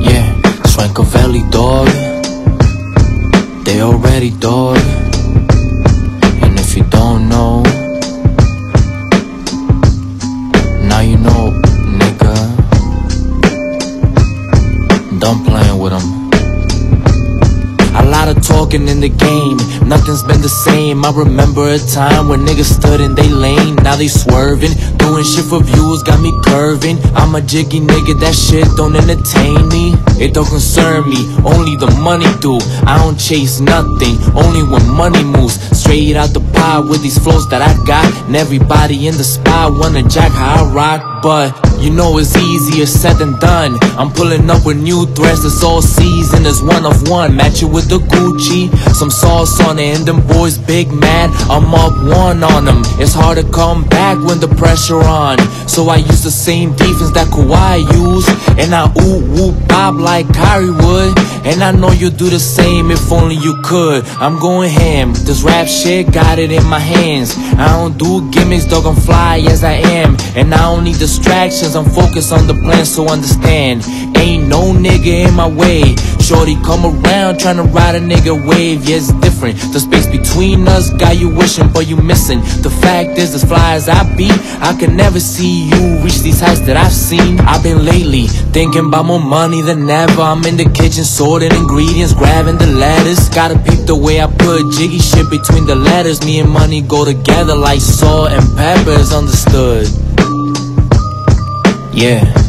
yeah, Swankovelli Valley dog. They already dog. And if you don't know, now you know, nigga. Don't playing with them. Lot of talking in the game, nothing's been the same. I remember a time when niggas stood in they lane, now they swerving. Doing shit for views got me curving. I'm a jiggy nigga, that shit don't entertain me. It don't concern me, only the money do. I don't chase nothing, only when money moves. Straight out the pie with these flows that I got. And everybody in the spot wanna jack how I rock, but you know it's easier said than done. I'm pulling up with new threads, it's all season, it's one of one. Match it with the Gucci, some sauce on it, and them boys big mad. I'm up one on them. It's hard to come back when the pressure on. So I use the same defense that Kawhi used, and I ooh woo bob like Kyrie would. And I know you'd do the same if only you could. I'm going ham, this rap shit got it in my hands. I don't do gimmicks, dog, I'm fly as I am. And I don't need distractions, I'm focused on the plan, so understand. Ain't no nigga in my way. Shorty come around trying to ride a nigga wave, yeah, it's different. The space between us got you wishing, but you missing. The fact is, as fly as I be, I can never see you reach these heights that I've seen. I've been lately thinking about more money than ever. I'm in the kitchen sorting ingredients, grabbing the letters. Gotta peep the way I put jiggy shit between the letters. Me and money go together like salt and peppers, understood. Yeah,